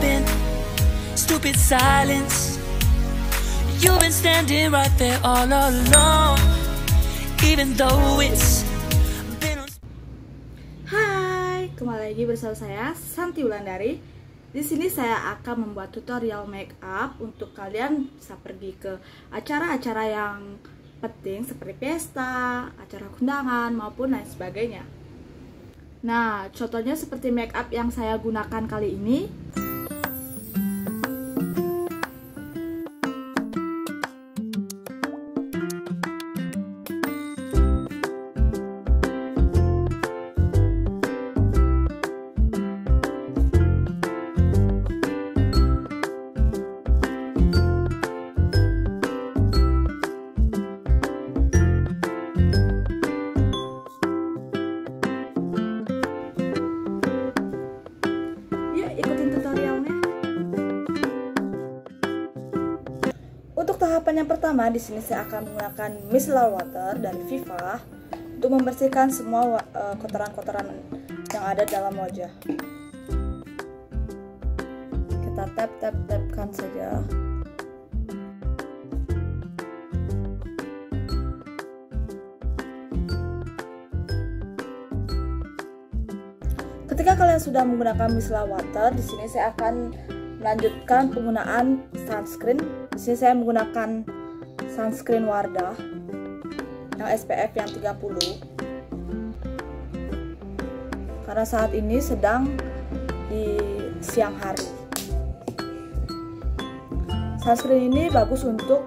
been stupid silence. You've been standing right there all along, even though it's. Hai, kembali lagi bersama saya Santi Wulandari. Di sini saya akan membuat tutorial make up untuk kalian bisa pergi ke acara-acara yang penting seperti pesta, acara undangan maupun lain sebagainya. Nah, contohnya seperti make up yang saya gunakan kali ini. Tahapan yang pertama, di sini saya akan menggunakan micellar water dari Viva untuk membersihkan semua eh, kotoran-kotoran yang ada dalam wajah. Kita tap tap tapkan saja. Ketika kalian sudah menggunakan micellar water, di sini saya akan melanjutkan penggunaan sunscreen. Di sini saya menggunakan sunscreen Wardah yang SPF yang 30. Karena saat ini sedang di siang hari. Sunscreen ini bagus untuk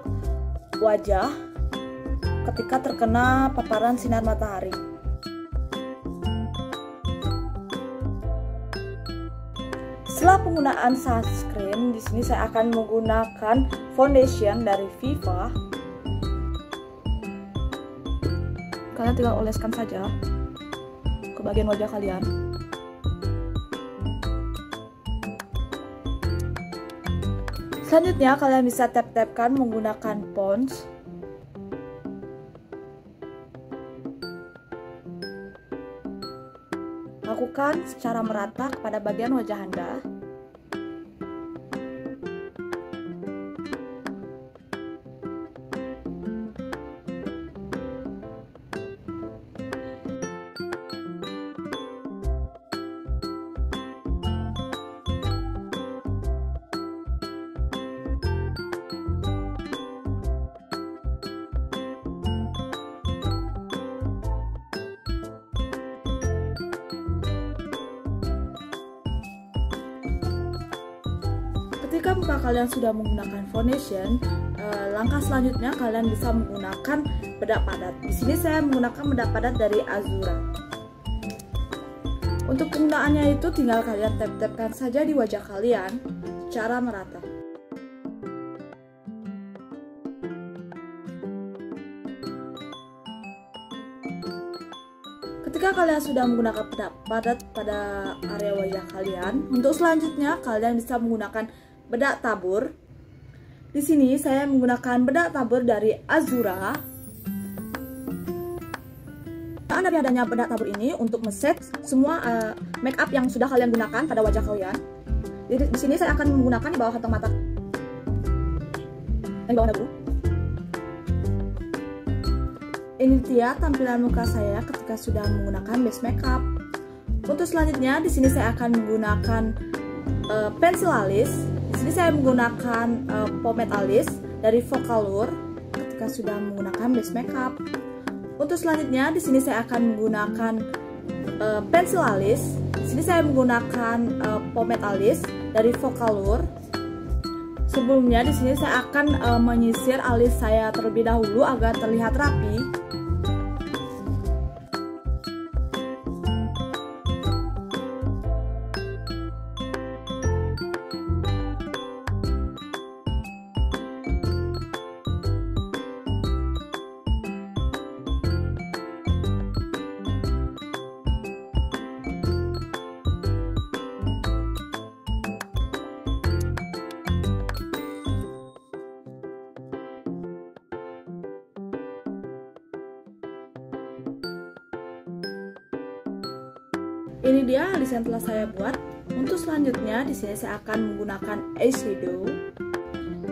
wajah ketika terkena paparan sinar matahari. Setelah penggunaan sunscreen, di sini saya akan menggunakan foundation dari Viva. Kalian tinggal oleskan saja ke bagian wajah kalian. Selanjutnya kalian bisa tap-tapkan menggunakan Pond's Lakukan secara merata kepada bagian wajah Anda. Ketika muka kalian sudah menggunakan foundation, eh, langkah selanjutnya kalian bisa menggunakan bedak padat. Di sini saya menggunakan bedak padat dari Azura. Untuk penggunaannya itu tinggal kalian tap-tapkan saja di wajah kalian secara merata. Ketika kalian sudah menggunakan bedak padat pada area wajah kalian, untuk selanjutnya kalian bisa menggunakan bedak tabur. Di sini saya menggunakan bedak tabur dari Azura. Anda adanya bedak tabur ini untuk meset semua uh, make up yang sudah kalian gunakan pada wajah kalian. Jadi di sini saya akan menggunakan di bawah kantong mata. Dan di bawah dagu. Ini dia tampilan muka saya ketika sudah menggunakan base makeup. Untuk selanjutnya di sini saya akan menggunakan uh, pensil alis. Sini saya menggunakan uh, pomade alis dari Vocalour ketika sudah menggunakan base makeup. Untuk selanjutnya di sini saya akan menggunakan uh, pensil alis. Di sini saya menggunakan uh, pomade alis dari Vocalour. Sebelumnya di sini saya akan uh, menyisir alis saya terlebih dahulu agar terlihat rapi. Ini dia alis yang telah saya buat. Untuk selanjutnya di sini saya akan menggunakan eyeshadow.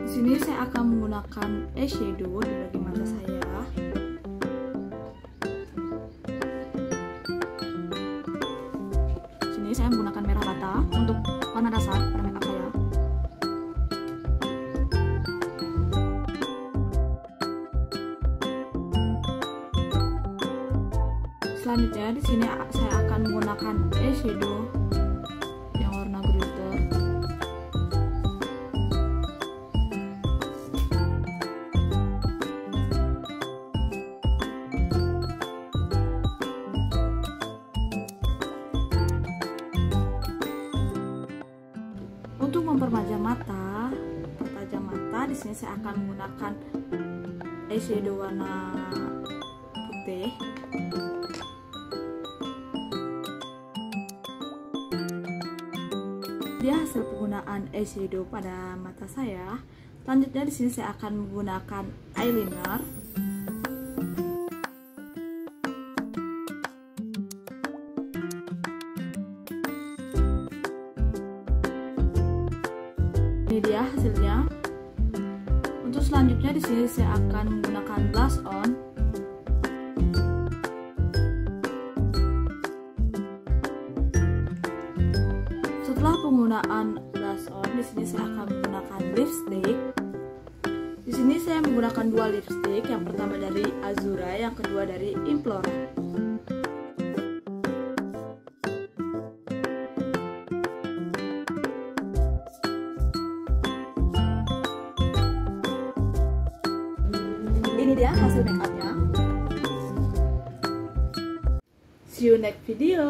Di sini saya akan menggunakan eyeshadow di bagian mata saya. Di sini saya menggunakan merah bata untuk warna dasar pada makeup saya. Selanjutnya di sini saya menggunakan eyeshadow yang warna glitter. Untuk mempermajam mata, pertajam mata, di sini saya akan menggunakan eyeshadow warna putih. Dia hasil penggunaan eyeshadow pada mata saya. Selanjutnya di sini saya akan menggunakan eyeliner. Ini dia hasilnya. Untuk selanjutnya di sini saya akan menggunakan penggunaan blush on, di sini saya akan menggunakan lipstick. Di sini saya menggunakan dua lipstick, yang pertama dari Azura, yang kedua dari Implora. Ini dia hasil make upnya. See you next video.